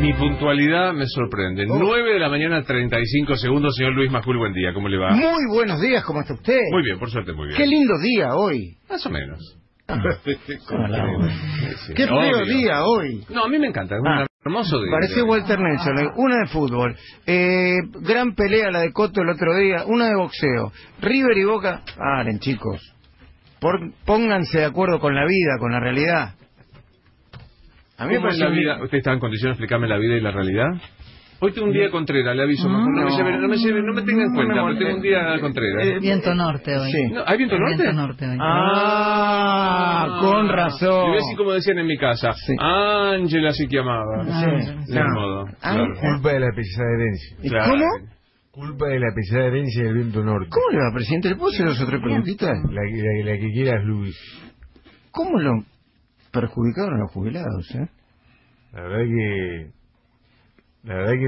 Mi puntualidad me sorprende. 9 de la mañana, 35 segundos, señor Luis Majul, buen día, ¿cómo le va? Muy buenos días, ¿cómo está usted? Muy bien, por suerte, muy bien. Qué lindo día hoy. Más o menos. Sí, Qué feo día hoy. No, a mí me encanta, es Ah, un hermoso día. Parece Walter Nelson, ¿eh? una de fútbol, eh, gran pelea la de Coto el otro día, una de boxeo, River y Boca, paren chicos, Por- pónganse de acuerdo con la vida, con la realidad. A mí me ¿Cómo es parece la vida? ¿Usted está en condición de explicarme la vida y la realidad? Hoy tengo un día Contreras, le aviso. No, me No. lleve- no me lleve- no me tenga en No me cuenta, pero tengo un día Contreras. Eh, Viento norte hoy. Sí. No, ¿Hay viento norte? Viento norte hoy. Ah, con razón. Y así como decían en mi casa. Sí. Ángela sí que amaba. Ah, De No. modo. Ah, claro. Culpa de la pesada herencia. ¿Y Claro. ¿Cómo? Culpa de la pesada herencia del viento norte. ¿Cómo le va, presidente? ¿Le puedo hacer dos o tres preguntitas? La, que- la, que- la que quieras, Luis. ¿Cómo lo perjudicaron a los jubilados, eh? La verdad que... La verdad que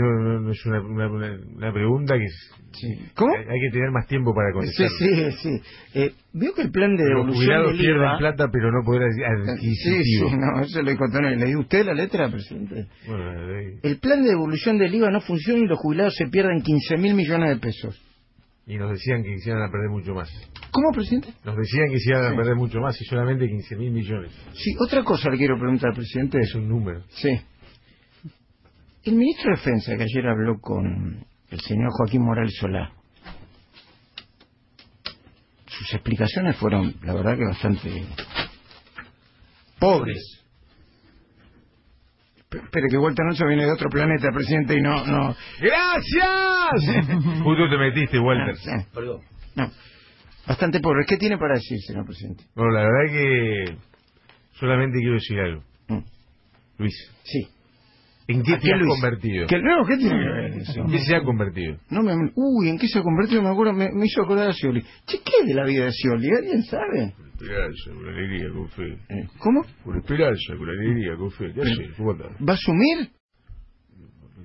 es una, una, una- pregunta que... es- ¿Cómo? Hay, hay que tener más tiempo para Sí, contestar. sí, sí. Eh, ¿Vio que el plan de Los devolución jubilados del pierden plata, pero no poder Sí, adquisitivo. sí, no, eso dijo Antonio. ¿Le dio usted la letra, presidente? Bueno, la verdad que- El plan de devolución del IVA no funciona y los jubilados se pierden 15 mil millones de pesos. Y nos decían que quisieran a perder mucho más. ¿Cómo, presidente? Nos decían que quisieran Sí. a perder mucho más y solamente 15 mil millones. Sí, otra cosa le quiero preguntar, presidente. Es un número. Sí. El ministro de Defensa que ayer habló con el señor Joaquín Morales Solá, sus explicaciones fueron, la verdad, que bastante pobres. Espere que Walter Nelson viene de otro planeta, presidente, y no... no... ¡Gracias! Justo te metiste, Walter. Ah, sí. No, bastante pobres. ¿Qué tiene para decir, señor presidente? Bueno, la verdad que solamente quiero decir algo. Mm. Luis, Sí. ¿En qué ¿A te has Luis? convertido? ¿Qué, no, ¿qué tiene que ver eso? ¿En qué se ha convertido? No me, uy, ¿en qué se ha convertido? Me acuerdo, me, me hizo acordar a Scioli. Che, ¿qué es de la vida de Scioli? ¿Alguien sabe? Esperanza, con alegría, con fe. Eh, ¿Cómo? Con esperanza, con alegría, con fe. ¿Qué haces? ¿Cómo andás? ¿Va a asumir?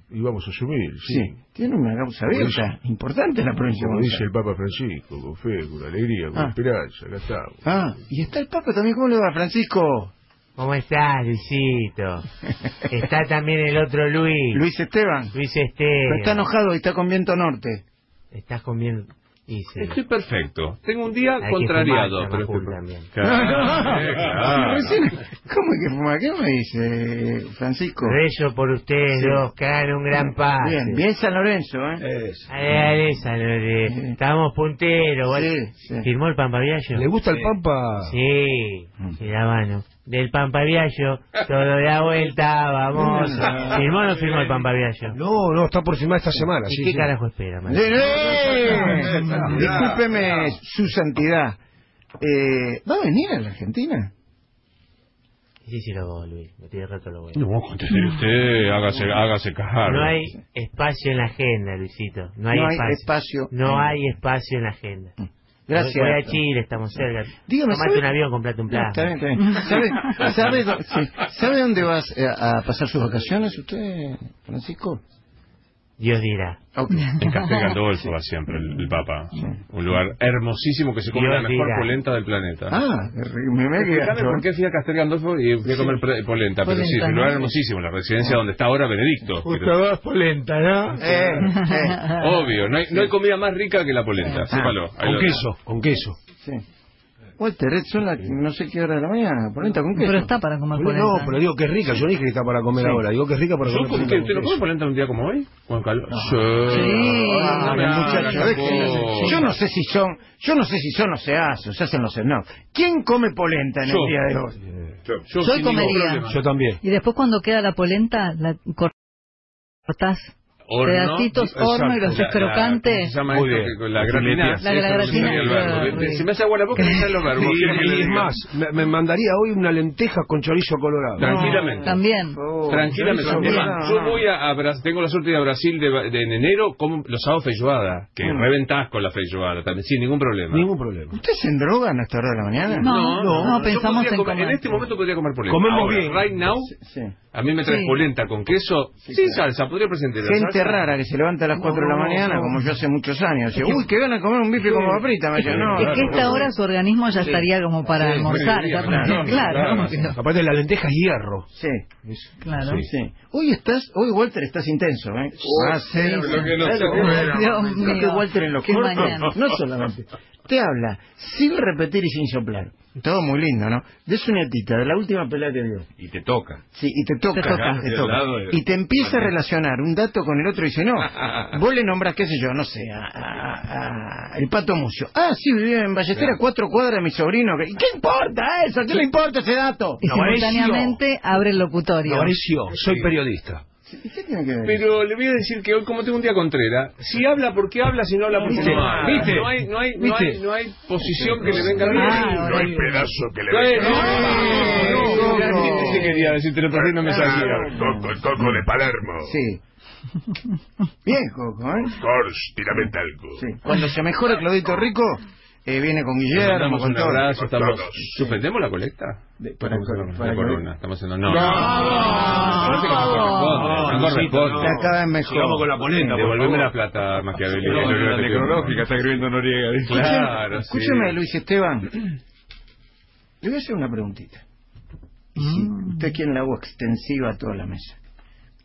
Y vamos a asumir, sí. Tiene una causa abierta, importante en la provincia de Como dice el. Papa Francisco, con fe, con alegría, con Ah. esperanza. Acá estamos. Ah, y está el Papa también. ¿Cómo le va, Francisco? ¿Cómo estás, Luisito? Está también el otro Luis, Luis Esteban. Luis Pero Esteban. está enojado y está con viento norte. Estás comiendo... Y sí. Estoy perfecto. Tengo un día Hay que contrariado. fumar, pero también. Claro, eh, claro. Recién- ¿Cómo es que fuma? ¿Qué me dice, Francisco? Rezo por ustedes Sí. dos, que hagan un gran pase. Bien, bien San Lorenzo, ¿eh? Dale, dale, San Lorenzo. Sí. Estamos punteros. bueno. Sí, sí. ¿Firmó el Pampaviallo? ¿Le gusta el Pampa? Sí, Mm. sí, la mano. Del Pampaviallo, todo da vuelta, vamos. No. ¿Firmó o no firmó el Pampaviallo? No, no, está por firmar esta semana, ¿Y qué carajo espera? ¡Eh, eh! Discúlpeme, su santidad. Eh, ¿Va a venir a la Argentina? Sí, sí, lo voy, Luis. Me tiene rato lo voy. No, conteste usted, hágase, hágase cajar. No hay espacio en la agenda, Luisito. No hay, No hay espacio. espacio. No hay espacio en la agenda. Gracias. Voy a Chile, estamos cerca. Dígame, Tomate ¿sabe- un avión, comprate un No, plato. está bien, está bien. ¿Sabe, sabe, sí. ¿Sabe dónde vas eh, a pasar sus vacaciones usted, Francisco? Dios dirá. En Castel Gandolfo va siempre el, el Papa. Un lugar hermosísimo que se come Dios la mejor dirá. polenta del planeta. Ah, me me Explícame por qué fui a Castel Gandolfo y fui a comer polenta. Pero sí, es un lugar hermosísimo, la residencia donde está ahora Benedicto. Quiero- vas polenta, ¿no? Eh, eh, Obvio, no hay, no hay comida más rica que la polenta, sépalo. Ahí Con queso, con queso. sí. Walter, son las no sé qué hora de la mañana. Polenta con queso. Pero está para comer polenta. No, pero digo que es rica. Yo no dije que está para comer Sí. ahora. Digo que es rica para ¿Yo comer con polenta qué? con ¿Usted no queso. come polenta un día como hoy? Con calor. Sí. Sí. No Ah, voz. yo no sé si son, yo no sé si son o se hacen, o se hacen los snobs. ¿Quién come polenta en Yo. el día de hoy? Yo, comería. Yo también. Y después cuando queda la polenta, la cortás Horno. pedacitos, horno y los haces La- la- crocante. ¿cómo se llama Muy esto? bien. La gratina. La- la gratina. Se me hace agua la boca y me salen los verbos. Sí, ¿Quiere que le y es más, me, me mandaría hoy una lenteja con chorizo colorado. Tranquilamente. También. Oh, Tranquilamente. yo- Es yo- más, yo voy a, a Bra- tengo la suerte de ir a Brasil de, de- en enero, como los sábados feijoada, que Mm. reventás con la feijoada también, sin ningún problema. Ningún problema. ¿Usted se endrogan a esta hora de la mañana? No, no, pensamos en comer- comer. En este momento podría comer polenta. Comemos Ahora, bien. Right now, Sí. a mí me traes Sí. polenta con queso, Sí, sin claro. salsa, podría presentar la gente rara que se levanta a las 4 de la mañana, no. como yo hace muchos años. Decía, uy, que van a comer un bife con papa frita. Me decía, no, Es que a esta hora su organismo ya estaría como para Sí, almorzar. claro, claro, claro. Aparte la lenteja es hierro. Sí, claro. sí. Hoy estás, hoy Walter estás intenso, ¿eh? Ah. Walter en los cortos, no solamente, te habla sin repetir y sin soplar. Todo muy lindo, ¿no? De su nietita, de la última pelea que dio. Y te toca. Sí, y te toca, Te toca. te Al toca. lado de- Y te empieza a relacionar un dato con el otro y dice, no, vos le nombrás, qué sé yo, no sé, a, a- a- el Pato Mucio. Ah, sí, vivía en Ballestera, cuatro cuadras, mi sobrino. que- ¿Y qué importa eso? ¿Qué le importa ese dato? Y simultáneamente abre el locutorio. Mauricio, soy periodista. ¿Y qué tiene que ver? Pero le voy a decir que hoy, como tengo un día contrera, si habla porque habla, si no habla porque ¿Viste? no habla. ¿Viste? No hay, no hay, no hay, no hay posición que le venga bien. Ah, No hay pedazo que le venga. no, no, no, no, no, no. sí quería decir, te lo perdí, no me salía. Coco, Coco de Palermo. Sí. Bien, Coco, ¿eh? Cors, tirame talco. Sí. Cuando se mejore Claudito Rico, eh, viene con Le Guillermo, con un todo. abrazo, estamos... Todos. ¿Suspendemos la colecta? De- para- haciendo para- la para- corona, estamos haciendo... No, No. Parece que no corresponde, no No, corresponde. Ya cada vez mejor. Sigamos con la polenta, Devolveme la plata, Machiavelli. No, No, la necrológica está escribiendo Noriega. Claro. Escúcheme, Luis Esteban. Le voy a hacer una preguntita. Y si Mm. usted quiere la hago extensiva a toda la mesa.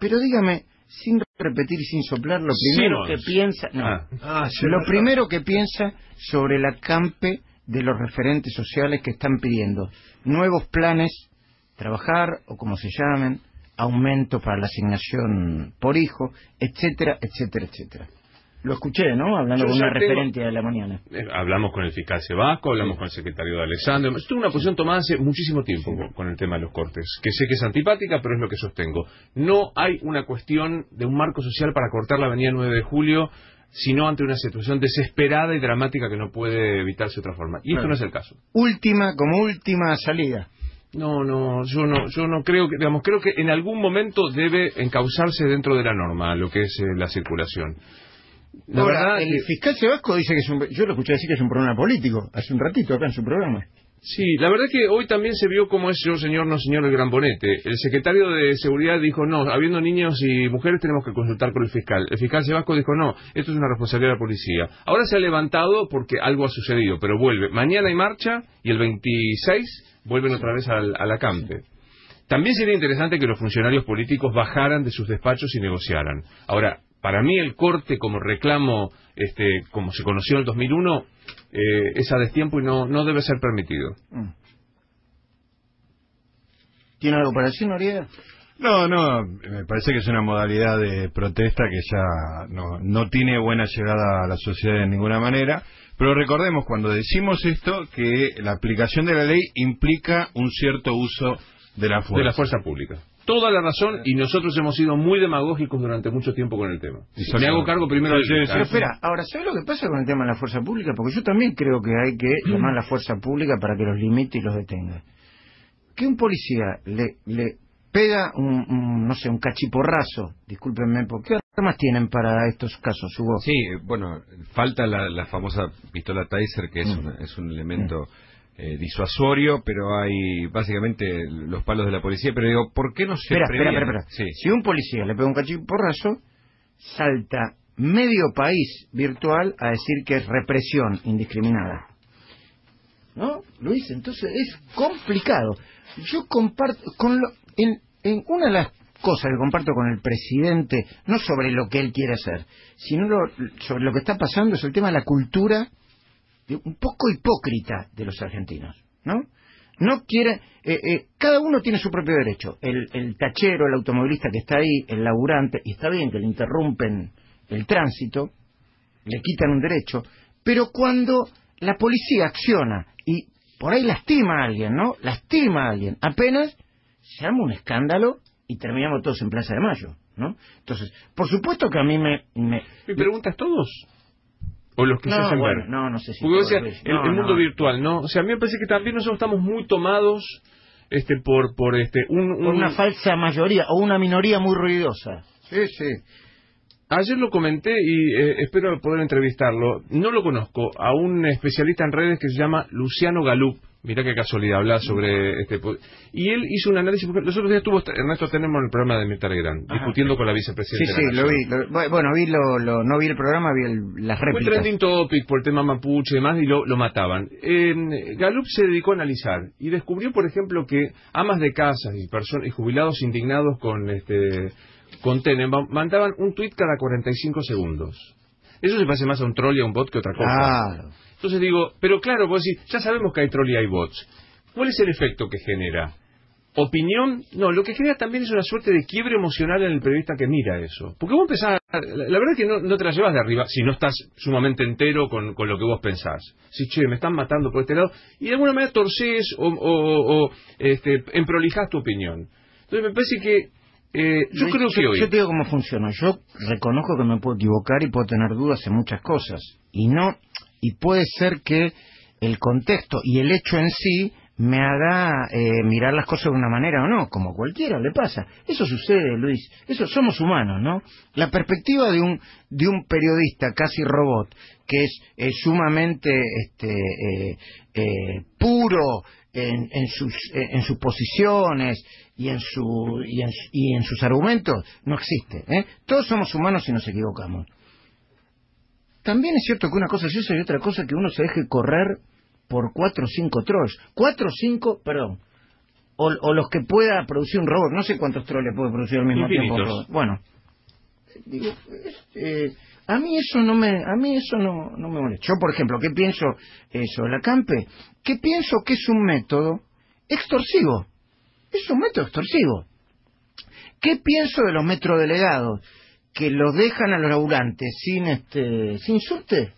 Pero dígame, sin repetir y sin soplar, lo primero que piensa... No, Ah. Ah, lo primero que piensa sobre el acampe de los referentes sociales que están pidiendo nuevos planes, trabajar o como se llamen, aumento para la asignación por hijo, etcétera, etcétera, etcétera. Lo escuché, ¿no? Hablando Yo con una tengo- referente de la mañana. Eh, Hablamos con el fiscal Sebasco, hablamos con el secretario de Alessandro. Esto es una posición tomada hace muchísimo tiempo con- con el tema de los cortes, que sé que es antipática, pero es lo que sostengo. No hay una cuestión de un marco social para cortar la avenida 9 de julio, sino ante una situación desesperada y dramática que no puede evitarse de otra forma. Y esto no es el caso. Última, como última salida. No, no, yo no, yo no creo que, digamos, creo que en algún momento debe encauzarse dentro de la norma lo que es eh, la circulación. La Ahora, verdad el fiscal Sebasco dice que es un... Yo lo escuché decir que es un problema político, hace un ratito acá en su programa. Sí, la verdad que hoy también se vio cómo es yo, señor, no señor, el gran bonete. El secretario de Seguridad dijo, no, habiendo niños y mujeres tenemos que consultar con el fiscal. El fiscal Sebasco dijo, no, esto es una responsabilidad de la policía. Ahora se ha levantado porque algo ha sucedido, pero vuelve. Mañana hay marcha y el 26 vuelven otra vez al, al acampe. También sería interesante que los funcionarios políticos bajaran de sus despachos y negociaran. Ahora, para mí el corte como reclamo, este, como se conoció en el 2001, eh, es a destiempo y no, no debe ser permitido. Mm. ¿Tiene algo para decir, Noriega? No, no, me parece que es una modalidad de protesta que ya no, no tiene buena llegada a la sociedad de ninguna manera. Pero recordemos cuando decimos esto que la aplicación de la ley implica un cierto uso de la fuerza. de la fuerza pública. Toda la razón y nosotros hemos sido muy demagógicos durante mucho tiempo con el tema. Me hago cargo primero Sí, sí, Pero espera, ahora, ¿sabes lo que pasa con el tema de la fuerza pública? Porque yo también creo que hay que llamar a la fuerza pública para que los limite y los detenga. Que un policía le, le pega un, un, no sé, un cachiporrazo, discúlpenme, ¿por qué armas tienen para estos casos, Hugo? Sí, eh, bueno, falta la, la famosa pistola Taser, que es, Mm. una- es un elemento eh, disuasorio, pero hay básicamente los palos de la policía. Pero digo, ¿por qué no se Espera, espera, espera, espera. Sí. Si un policía le pega un cachiporrazo, salta medio país virtual a decir que es represión indiscriminada. ¿No, Luis? Entonces es complicado. Yo comparto con lo, en, en una de las cosas que comparto con el presidente, no sobre lo que él quiere hacer, sino lo- sobre lo que está pasando es el tema de la cultura un poco hipócrita de los argentinos, ¿no? No quiere, eh, eh, cada uno tiene su propio derecho. El, el tachero, el automovilista que está ahí, el laburante, y está bien que le interrumpen el tránsito, le quitan un derecho, pero cuando la policía acciona y por ahí lastima a alguien, ¿no? Lastima a alguien, apenas se arma un escándalo y terminamos todos en Plaza de Mayo, ¿no? Entonces, por supuesto que a mí me... me ¿Me preguntas todos? ¿O los que se hacen bueno, ver? no, no sé si... Porque, o sea, el, no, el no. mundo virtual, ¿no? O sea, a mí me parece que también nosotros estamos muy tomados este por por este un, por un- una falsa mayoría o una minoría muy ruidosa. Sí, sí. Ayer lo comenté y eh, espero poder entrevistarlo. No lo conozco, a un especialista en redes que se llama Luciano Galup. Mirá qué casualidad hablar sobre este. Y él hizo un análisis, porque los otros días estuvo Ernesto Tenemos en el programa de Mirta Legrand, discutiendo con la Sí, vicepresidenta. sí, la lo vi. lo- bueno, vi lo, lo- no vi el programa, vi el- las Fue réplicas. trending topic por el tema mapuche y demás y lo, lo mataban. Eh, Galup se dedicó a analizar y descubrió, por ejemplo, que amas de casas y, y jubilados indignados con este con Tenenbaum mandaban un tuit cada 45 segundos. Eso se parece más a un troll y a un bot que otra cosa. Claro. Entonces digo, pero claro, vos decís, ya sabemos que hay troll y hay bots. ¿Cuál es el efecto que genera? ¿Opinión? No, lo que genera también es una suerte de quiebre emocional en el periodista que mira eso. Porque vos empezás, la, la verdad es que no, no te la llevas de arriba si no estás sumamente entero con, con lo que vos pensás. Si, che, me están matando por este lado, y de alguna manera torcés o, o, o, este, emprolijás tu opinión. Entonces me parece que eh, yo creo que hoy... Yo te digo cómo funciona. Yo reconozco que me puedo equivocar y puedo tener dudas en muchas cosas. Y no, y puede ser que el contexto y el hecho en sí me haga eh, mirar las cosas de una manera o no, como cualquiera le pasa. Eso sucede, Luis. Eso somos humanos, ¿no? La perspectiva de un de un periodista casi robot que es sumamente este eh, eh, puro en, en sus en sus posiciones y en su y en, y en sus argumentos no existe. ¿eh? Todos somos humanos y nos equivocamos. También es cierto que una cosa es eso y otra cosa que uno se deje correr por cuatro o cinco trolls. Cuatro o cinco, perdón. O, o los que pueda producir un robot. No sé cuántos trolls puede producir al mismo tiempo. Infinitos. Bueno. Digo, eh, a mí eso no me a mí eso no, no me molesta. Yo, por ejemplo, ¿qué pienso eh, sobre la CAMPE? Que pienso que es un método extorsivo. Es un método extorsivo. ¿Qué pienso de los metrodelegados que los dejan a los laburantes sin este sin subte?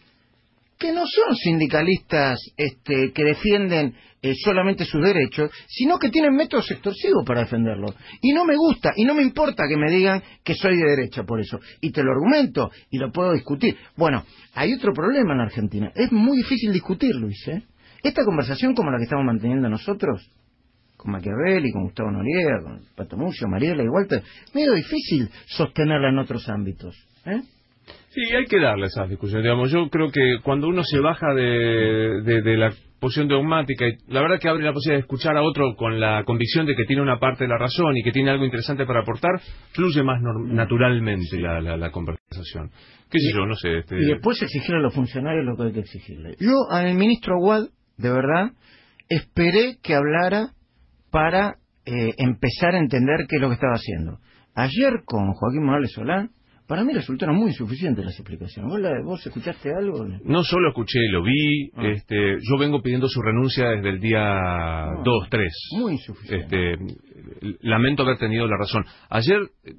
Que no son sindicalistas este, que defienden eh, solamente sus derechos, sino que tienen métodos extorsivos para defenderlos. Y no me gusta, y no me importa que me digan que soy de derecha por eso. Y te lo argumento, y lo puedo discutir. Bueno, hay otro problema en Argentina. Es muy difícil discutir, Luis. ¿eh? Esta conversación como la que estamos manteniendo nosotros, con Machiavelli, con Gustavo Noriega, con Pato Mucio, Mariela y Walter, medio difícil sostenerla en otros ámbitos. ¿eh? Sí, hay que darle esas discusiones. Digamos, yo creo que cuando uno se baja de, de- de la posición dogmática, y la verdad que abre la posibilidad de escuchar a otro con la convicción de que tiene una parte de la razón y que tiene algo interesante para aportar, fluye más nor- naturalmente la, la- la conversación. ¿Qué sé yo? No sé. Este, Y después exigirle a los funcionarios lo que hay que exigirle. Yo al ministro Aguad, de verdad, esperé que hablara para eh, empezar a entender qué es lo que estaba haciendo. Ayer con Joaquín Morales Solán, para mí resultaron muy insuficientes las explicaciones. ¿Vos, la- vos escuchaste algo? No solo escuché, lo vi. Ah. Este, yo vengo pidiendo su renuncia desde el día 2, 3. Muy insuficiente. Este, lamento haber tenido la razón. Ayer eh,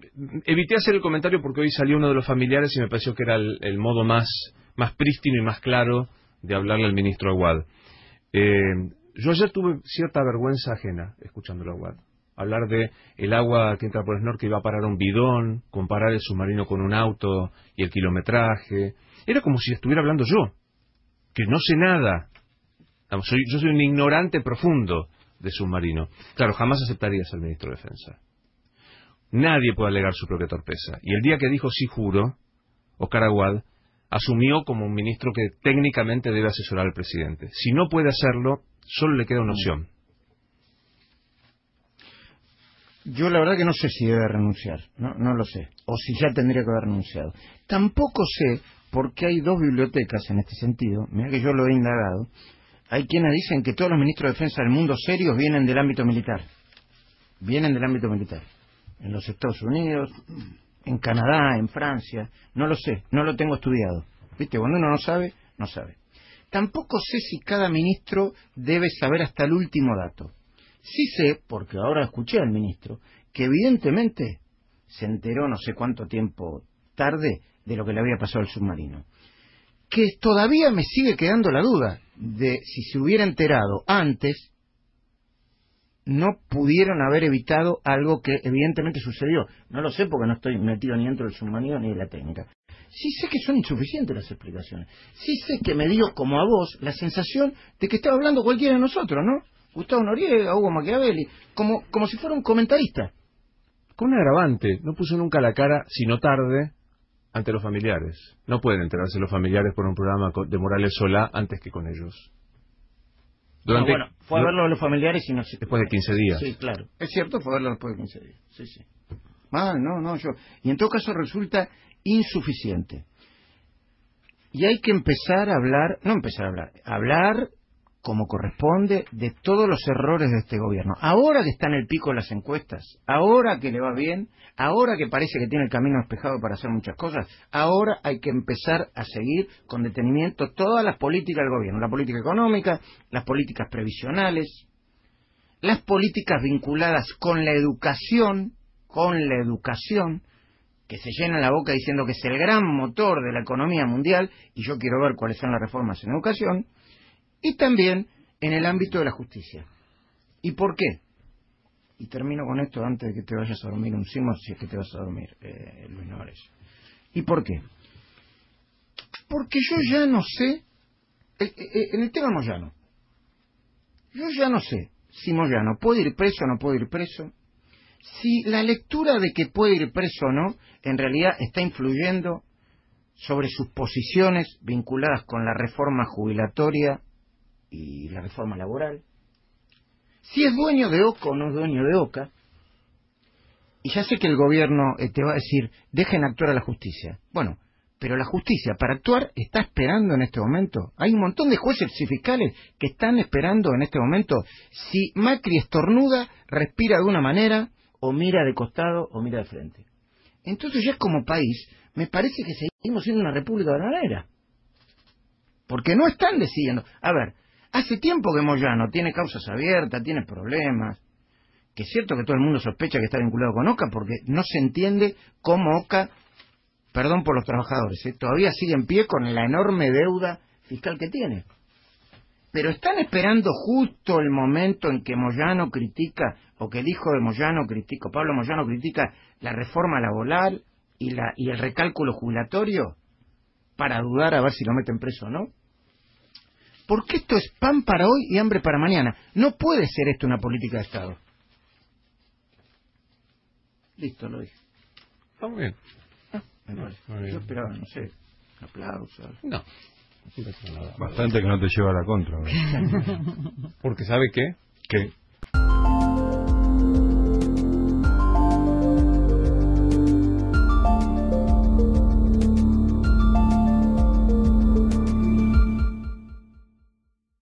evité hacer el comentario porque hoy salió uno de los familiares y me pareció que era el, el modo más, más prístino y más claro de hablarle al ministro Aguad. Eh, yo ayer tuve cierta vergüenza ajena escuchándolo a Aguad. Hablar de el agua que entra por el que iba a parar un bidón, comparar el submarino con un auto y el kilometraje. Era como si estuviera hablando yo, que no sé nada. Soy- yo soy un ignorante profundo de submarino. Claro, jamás aceptaría ser ministro de Defensa. Nadie puede alegar su propia torpeza. Y el día que dijo sí juro, Oscar Aguad asumió como un ministro que técnicamente debe asesorar al presidente. Si no puede hacerlo, solo le queda una opción. Yo la verdad que no sé si debe renunciar, no, no lo sé, o si ya tendría que haber renunciado. Tampoco sé por qué hay dos bibliotecas en este sentido, mira que yo lo he indagado, hay quienes dicen que todos los ministros de defensa del mundo serios vienen del ámbito militar, vienen del ámbito militar, en los Estados Unidos, en Canadá, en Francia, no lo sé, no lo tengo estudiado. ¿Viste? Cuando uno no sabe, no sabe. Tampoco sé si cada ministro debe saber hasta el último dato. Sí sé, porque ahora escuché al ministro, que evidentemente se enteró no sé cuánto tiempo tarde de lo que le había pasado al submarino. Que todavía me sigue quedando la duda de si se hubiera enterado antes, no pudieron haber evitado algo que evidentemente sucedió. No lo sé porque no estoy metido ni dentro del submarino ni de la técnica. Sí sé que son insuficientes las explicaciones. Sí sé que me dio, como a vos, la sensación de que estaba hablando cualquiera de nosotros, ¿no? Gustavo Noriega, Hugo Machiavelli, como, como si fuera un comentarista. Con un agravante, no puso nunca la cara, sino tarde, ante los familiares. No pueden enterarse los familiares por un programa de Morales Solá antes que con ellos. Durante- No, bueno, fue a verlo a los familiares y no. Después de 15 días. Sí, claro. Es cierto, fue a verlo después de 15 días. Sí, sí. Ah, no, no, yo. Y en todo caso resulta insuficiente. Y hay que empezar a hablar, no empezar a hablar, hablar como corresponde de todos los errores de este gobierno. Ahora que está en el pico de las encuestas, ahora que le va bien, ahora que parece que tiene el camino despejado para hacer muchas cosas, ahora hay que empezar a seguir con detenimiento todas las políticas del gobierno, la política económica, las políticas previsionales, las políticas vinculadas con la educación, con la educación, que se llenan la boca diciendo que es el gran motor de la economía mundial, y yo quiero ver cuáles son las reformas en educación, y también en el ámbito de la justicia. ¿Y por qué? Y termino con esto antes de que te vayas a dormir un simo, si es que te vas a dormir, eh, Luis Nores. ¿Y por qué? Porque yo ya no sé, eh, eh, en el tema Moyano, yo ya no sé si Moyano puede ir preso o no puede ir preso, si la lectura de que puede ir preso o no, en realidad está influyendo sobre sus posiciones vinculadas con la reforma jubilatoria y la reforma laboral, si es dueño de OCA o no es dueño de OCA, y ya sé que el gobierno eh, te va a decir, dejen actuar a la justicia. Bueno, pero la justicia para actuar está esperando en este momento. Hay un montón de jueces y fiscales que están esperando en este momento si Macri estornuda, respira de una manera, o mira de costado o mira de frente. Entonces ya como país, me parece que seguimos siendo una república bananera. Porque no están decidiendo. A ver, hace tiempo que Moyano tiene causas abiertas, tiene problemas. Que es cierto que todo el mundo sospecha que está vinculado con OCA porque no se entiende cómo OCA, perdón por los trabajadores, ¿eh? todavía sigue en pie con la enorme deuda fiscal que tiene. Pero están esperando justo el momento en que Moyano critica, o que el hijo de Moyano critica, Pablo Moyano critica la reforma laboral y, la, y el recálculo jubilatorio, para dudar a ver si lo meten preso o no. Porque esto es pan para hoy y hambre para mañana. No puede ser esto una política de Estado. Listo, lo dije. Está muy bien. Me parece. muy bien. Yo esperaba, no sé, aplausos. No. Bastante que no te lleva a la contra. ¿verdad? Porque ¿sabe qué? ¿Qué?